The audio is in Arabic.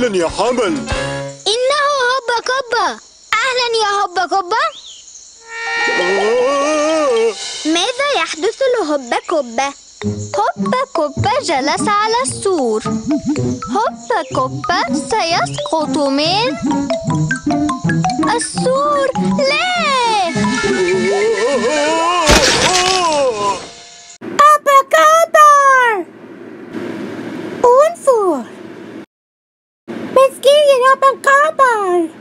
أهلا يا حمل إنه هوبا كوبا أهلا يا هوبا كوبا. ماذا يحدث لهوبا كوبا؟ هوبا كوبا جلس على السور. هوبا كوبا سيسقط من السور. لا! abang kabar.